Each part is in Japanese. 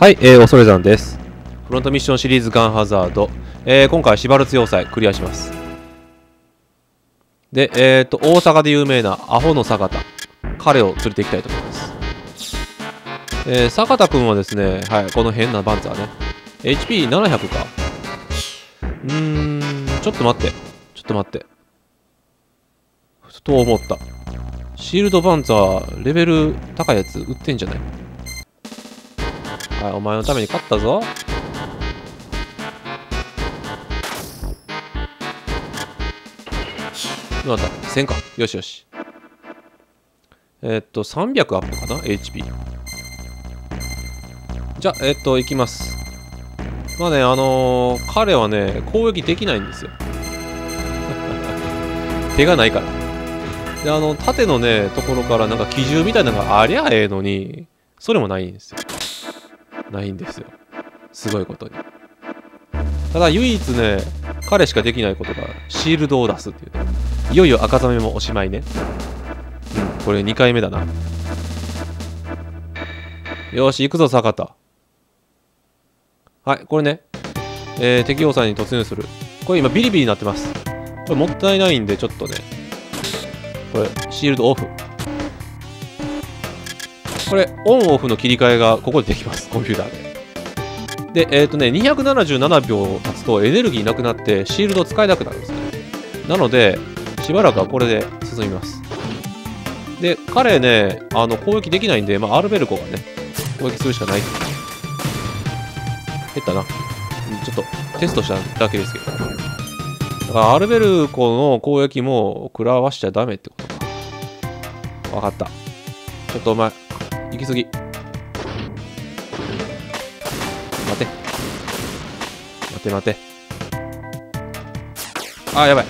はい、えー、恐れ山です。フロントミッションシリーズガンハザード。えー、今回、シバルツ要塞クリアします。で、えーと、大阪で有名なアホの坂田。彼を連れて行きたいと思います。えー、坂田くんはですね、はい、この変なバンツァーね。HP700 か。うーん、ちょっと待って。ちょっと待って。ふと思った。シールドバンツァー、レベル高いやつ売ってんじゃない？はい、お前のために勝ったぞ。どうだった ?1000 か。よしよし。えーっと、300アップかな ?HP。じゃあ、えーっと、いきます。まあね、あのー彼はね、攻撃できないんですよ。手がないから。で、あの、縦のね、ところからなんか機銃みたいなのがありゃええのに、それもないんですよ。ないんですよ。すごいことに。ただ唯一ね、彼しかできないことが、シールドを出すっていうね。いよいよ赤ザメもおしまいね。うん、これ2回目だな。よし、行くぞ、坂田。はい、これね。えー、敵要塞に突入する。これ今ビリビリになってます。これもったいないんで、ちょっとね。これ、シールドオフ。これ、オンオフの切り替えがここでできます。コンピューターで。で、えっ、とね、277秒経つとエネルギーなくなってシールド使えなくなるんですね。なので、しばらくはこれで進みます。で、彼ね、あの、攻撃できないんで、まあ、アルベルコがね、攻撃するしかない。減ったな。ちょっとテストしただけですけど。だから、アルベルコの攻撃も食らわしちゃダメってことか。わかった。ちょっとお前、行き過ぎ。待て。待て待て。あー、やばい。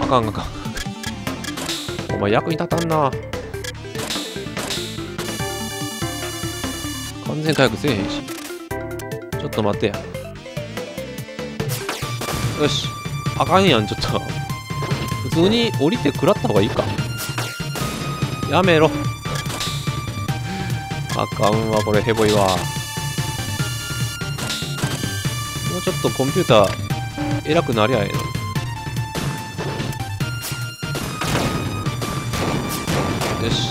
あかんあかん。お前役に立たんな。完全回復せえへんし。ちょっと待てや。よし。あかんやん、ちょっと。普通に降りて食らった方がいいか。やめろ。あかんわ、これヘボいわ。もうちょっとコンピューター、偉くなりゃええの。よし。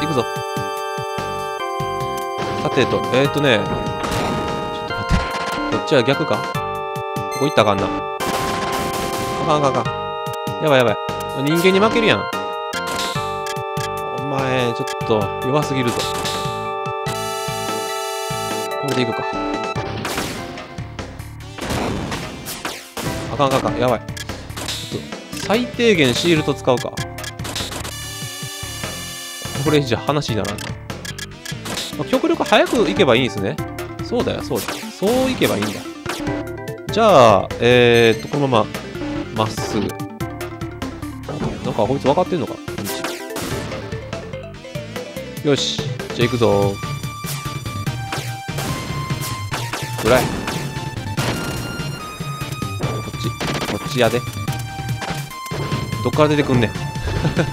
行くぞ。さてと、えー、っとね、ちょっと待って。こっちは逆かここ行ったらあかんな。かんかんかん。やばいやばい。人間に負けるやん。お前、ちょっと弱すぎるぞ。これでいくか。あかんかんかん。やばい。ちょっと、最低限シールド使うか。これじゃ話にならんな。まあ極力早く行けばいいんですね。そうだよ、そうだ。そう行けばいいんだ。じゃあ、えー、っと、このまま、まっすぐ。なんかこいつ分かってんのか？よし。じゃあ行くぞ。ぐらい。こっち、こっちやで。どっから出てくんねん。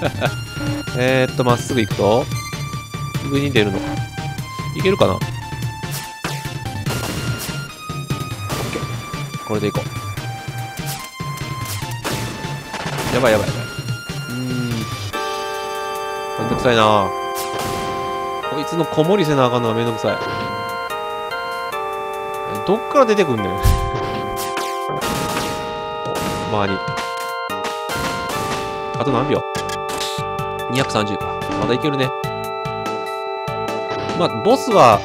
えっと、まっすぐ行くと、上に出るのか。いけるかな？オッケー。これで行こう。やばいやばいやばい。うーん。めんどくさいなこいつの子守りせなあかんのはめんどくさい。えどっから出てくんねん。お、周り。あと何秒 ?230 か。まだいけるね。まあ、ボスは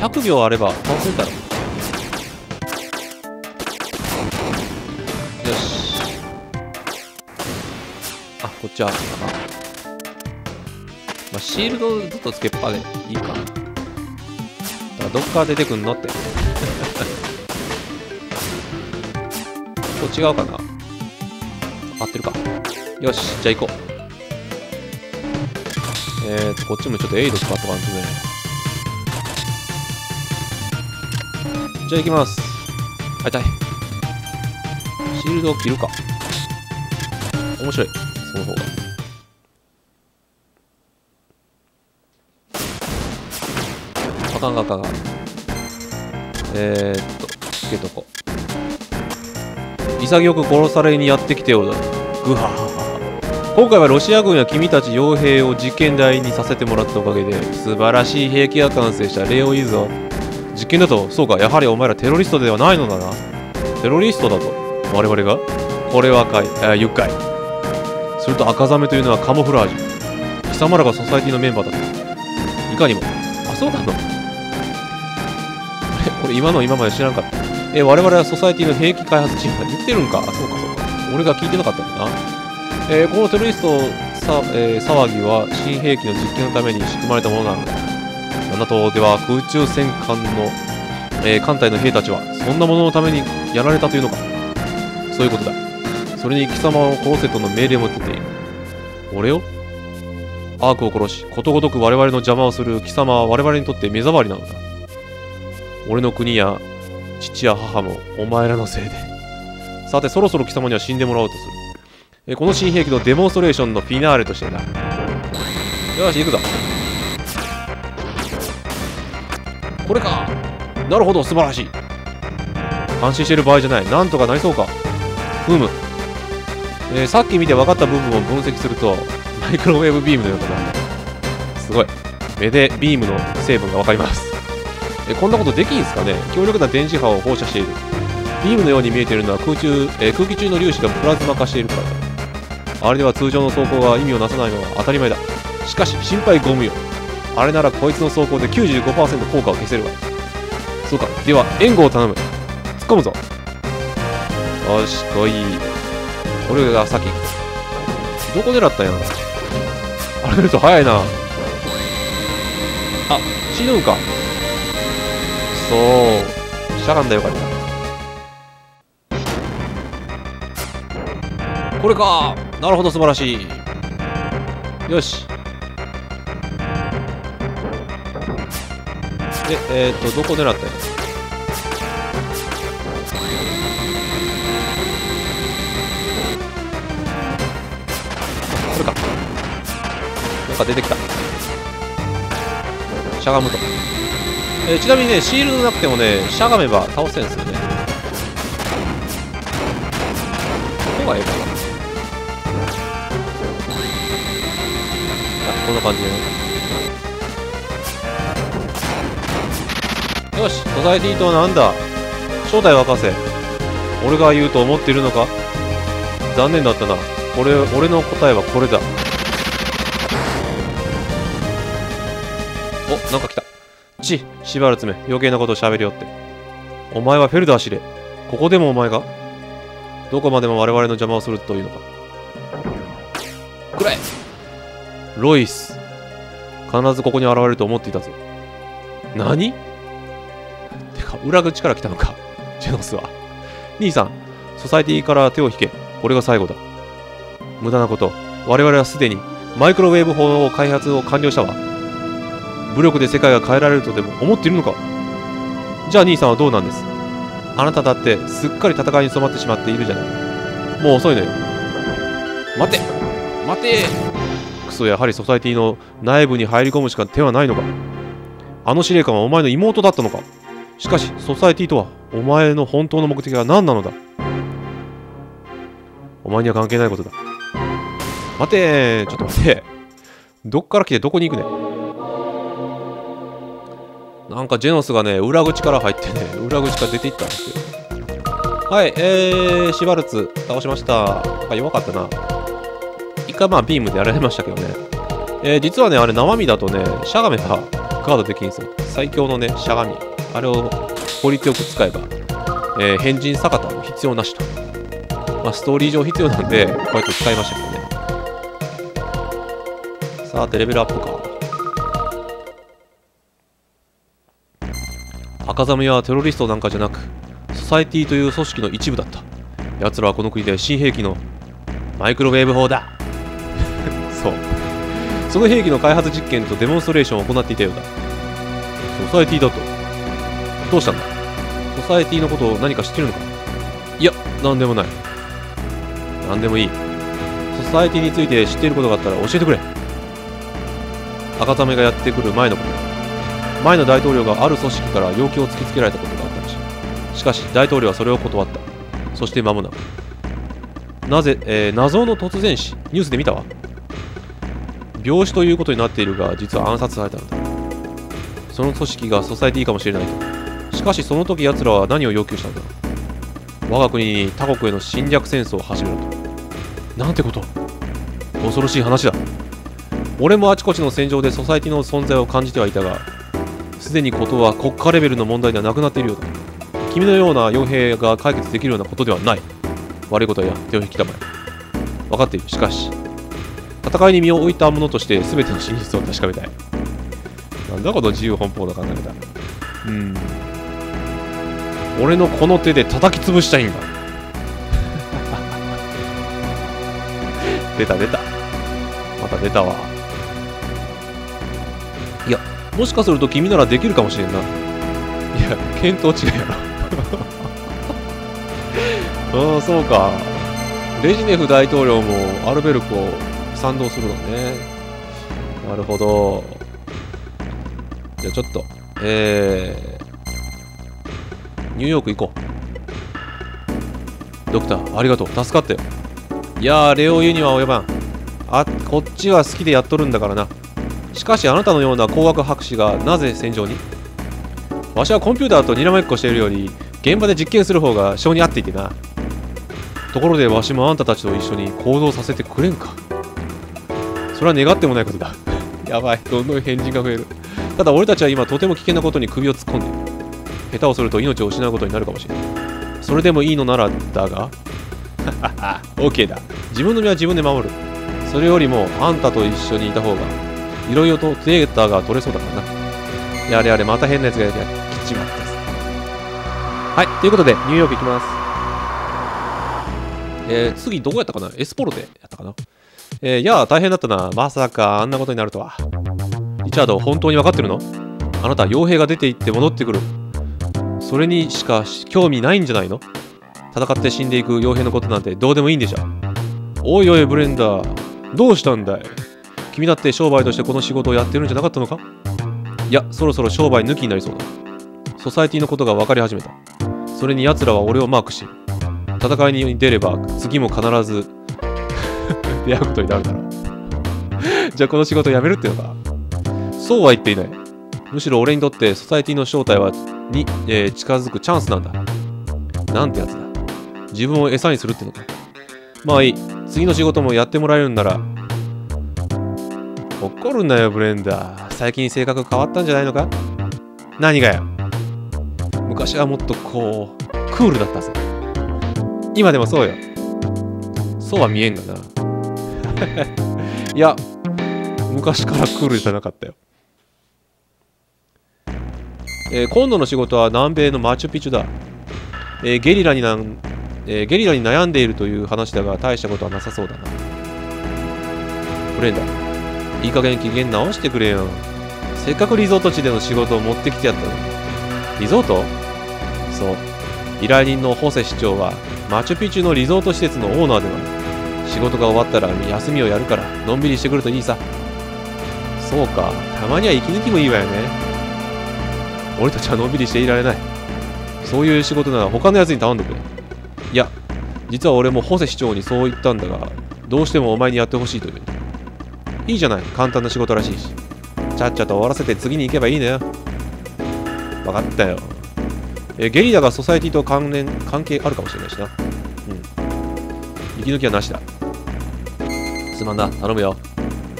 100秒あれば倒せるだろちは、あかんまあ、シールドずっとつけっぱでいいかな。だからどっから出てくんのって。これ違うかな合ってるか。よし、じゃあ行こう。えーと、こっちもちょっとエイド使っとかんとね。じゃあ行きます。あ、痛い。シールドを切るか。面白い。その方が。あかんがかが。えー、っと、つけとこ。潔く殺されにやってきてよ。ぐはは。今回はロシア軍や君たち傭兵を実験台にさせてもらったおかげで素晴らしい兵器が完成した礼を言うぞ実験だとそうかやはりお前らテロリストではないのだなテロリストだと我々が？これはかい、あ、愉快すると赤ザメというのはカモフラージュ。貴様らがソサエティのメンバーだと。いかにも。あそうなのあれ？これ今の今まで知らんかった。え我々はソサエティの兵器開発チームが言ってるんか？あそうかそうか。俺が聞いてなかったんだな。えーこのテロリストさ、えー騒ぎは新兵器の実験のために仕組まれたものなのだ。七島では空中戦艦の、えー艦隊の兵たちはそんなもののためにやられたというのか。そういうことだ。それに貴様を殺せとの命令も出ている。俺をアークを殺しことごとく我々の邪魔をする貴様は我々にとって目障りなのだ。俺の国や父や母もお前らのせいで。さてそろそろ貴様には死んでもらおうとする。えこの新兵器のデモンストレーションのフィナーレとしてなよし行くぞ。これか。なるほど素晴らしい。安心してる場合じゃない。なんとかなりそうか。ふむ、えーさっき見て分かった部分を分析するとマイクロウェーブビームのようなすごい。目でビームの成分が分かります。えこんなことできんすかね？強力な電磁波を放射している。ビームのように見えているのは空中、えー空気中の粒子がプラズマ化しているから。だあれでは通常の走行が意味をなさないのは当たり前だ。しかし心配ご無用。あれならこいつの走行で95%効果を消せるわ。そうか。では援護を頼む。突っ込むぞ。よし来い。俺が先。どこ狙ったんやあれ見ると早いな。あ死ぬんか。そう。しゃがんだよかった。これか。なるほど素晴らしい。よし。でえっ、とどこ狙ったんや？か出てきた。しゃがむと、えーちなみにねシールドなくてもねしゃがめば倒せんすよね。ここがええかな。あこんな感じでね。よしソサエティとはなんだ？正体を明かせ。俺が言うと思っているのか？残念だったな。俺俺の答えはこれだなんか来た。ちしばらつめ。余計なことを喋りよって。お前はフェルダー司令ここでもお前が？どこまでも我々の邪魔をするというのか。くらえロイス。必ずここに現れると思っていたぞ何？てか裏口から来たのか。ジェノスは。兄さんソサイティから手を引け。これが最後だ。無駄なこと。我々はすでにマイクロウェーブ砲の開発を完了したわ武力で世界が変えられるとでも思っているのか？じゃあ兄さんはどうなんです？あなただってすっかり戦いに染まってしまっているじゃない。もう遅いのよ。待て待て。クソやはりソサイティの内部に入り込むしか手はないのか？あの司令官はお前の妹だったのか？しかしソサイティとはお前の本当の目的は何なのだ？お前には関係ないことだ。待てちょっと待て。どっから来てどこに行くね？なんかジェノスがね裏口から入ってね裏口から出ていったんですよ。はいえー、シバルツ倒しました。なんか弱かったな。一回まあビームでやられましたけどね。えー、実はねあれ生身だとねしゃがめばガードできるんですよ。最強のねしゃがみ。あれを効率よく使えば、えー、変人坂田も必要なしと。まあ、ストーリー上必要なんで、こうやって使いましたけどね。さあて、レベルアップか。赤ザメはテロリストなんかじゃなく、ソサエティという組織の一部だった。奴らはこの国で新兵器のマイクロウェーブ砲だ。そう。その兵器の開発実験とデモンストレーションを行っていたようだ。ソサエティだと。どうしたんだ？ソサエティのことを何か知ってるのか？いや、なんでもない。何でもいい。ソサエティについて知っていることがあったら教えてくれ。赤ザメがやってくる前のことだ。前の大統領がある組織から要求を突きつけられたことがあったらしい。しかし大統領はそれを断った。そして間もなく。なぜ、えー謎の突然死？ニュースで見たわ。病死ということになっているが実は暗殺されたのだ。その組織がソサエティかもしれないと。しかしその時奴らは何を要求したんだ？我が国に他国への侵略戦争を始めろと。なんてこと？恐ろしい話だ。俺もあちこちの戦場でソサエティの存在を感じてはいたがすでにことは国家レベルの問題ではなくなっているようだ。君のような傭兵が解決できるようなことではない。悪いことはや手を引きたまえ。分かっている。しかし戦いに身を置いた者として全ての真実を確かめたい。なんだこの自由奔放な考え方。うん。俺のこの手で叩き潰したいんだ。出た出た。また出たわ。もしかすると君ならできるかもしれんな。いや見当違いやろうんそうか。レジネフ大統領もアルベルクを賛同するのね。なるほど。じゃあちょっとえー、ニューヨーク行こう。ドクターありがとう。助かったよ。いやーレオユには及ばん。あこっちは好きでやっとるんだからな。しかしあなたのような工学博士がなぜ戦場に？わしはコンピューターとにらめっこしているより現場で実験する方が性に合っていてな。ところでわしもあんたたちと一緒に行動させてくれんか。それは願ってもないことだ。やばい。どんどん変人が増える。ただ俺たちは今とても危険なことに首を突っ込んでいる。下手をすると命を失うことになるかもしれない。それでもいいのならだが。OK だ。自分の身は自分で守る。それよりもあんたと一緒にいた方がいろいろとデータが取れそうだからな。やれやれまた変なやつがやってきちまったぜはいということでニューヨーク行きます。えー、次どこやったかな？エスポルテやったかな？えー、いや大変だったな。まさかあんなことになるとは。リチャード本当に分かってるの？あなた傭兵が出て行って戻ってくる。それにしか興味ないんじゃないの？戦って死んでいく傭兵のことなんてどうでもいいんでしょ。おいおいブレンダー。どうしたんだい？君だって商売としてこの仕事をやってるんじゃなかったのか？いやそろそろ商売抜きになりそうだ。ソサエティのことが分かり始めた。それに奴らは俺をマークし戦いに出れば次も必ず 出会うことになるだろう。じゃあこの仕事を辞めるってのか？そうは言っていない。むしろ俺にとってソサエティの正体はに、えー近づくチャンスなんだ。なんてやつだ。自分を餌にするってのか。まあいい。次の仕事もやってもらえるんなら怒るなよブレンダー。最近性格変わったんじゃないのか？何がよ？昔はもっとこうクールだったぜ。今でもそうよ。そうは見えんがな。いや昔からクールじゃなかったよ。えー今度の仕事は南米のマチュピチュだ、えーゲリラになん、えーゲリラに悩んでいるという話だが大したことはなさそうだな。ブレンダー。いい加減機嫌直してくれよ。せっかくリゾート地での仕事を持ってきてやったのに。リゾート？そう。依頼人のホセ市長はマチュピチュのリゾート施設のオーナーでもある。仕事が終わったら休みをやるからのんびりしてくるといいさ。そうか。たまには息抜きもいいわよね。俺たちはのんびりしていられない。そういう仕事なら他のやつに頼んでくれ。いや実は俺もホセ市長にそう言ったんだがどうしてもお前にやってほしいという。いいじゃない。簡単な仕事らしいし。ちゃっちゃと終わらせて次に行けばいいのよ。分かったよ。えゲリラがソサエティと関連関係あるかもしれないしな。うん。息抜きはなしだ。すまんな。頼むよ。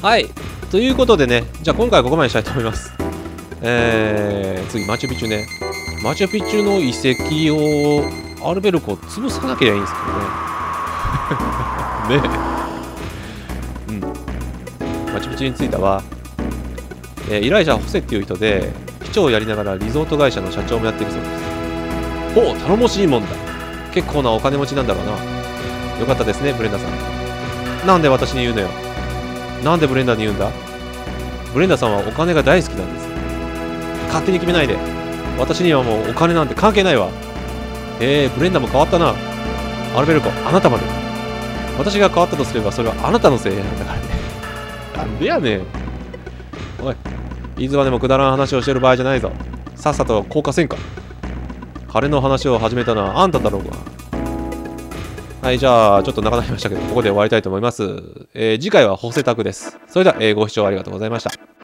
はい。ということでねじゃあ今回はここまでにしたいと思います。えー、次マチュピチュね。マチュピチュの遺跡をアルベルコを潰さなきゃいいんですけどね。ね。マチュピチュに着いたわ、えーイライジャ・ホセっていう人で市長をやりながらリゾート会社の社長もやってるそうです。ほう頼もしいもんだ。結構なお金持ちなんだろうな。よかったですねブレンダさん。なんで私に言うのよ。なんでブレンダに言うんだ。ブレンダさんはお金が大好きなんです。勝手に決めないで。私にはもうお金なんて関係ないわ。えー、ブレンダも変わったな。アルベルコあなたまで。私が変わったとすればそれはあなたのせいなんだからね。なんでやねんおいいつまでもくだらん話をしてる場合じゃないぞさっさと降下せんか彼の話を始めたのはあんただろうがはい、じゃあ、ちょっと長くなりましたけど、ここで終わりたいと思います。えー次回は補正宅です。それでは、えーご視聴ありがとうございました。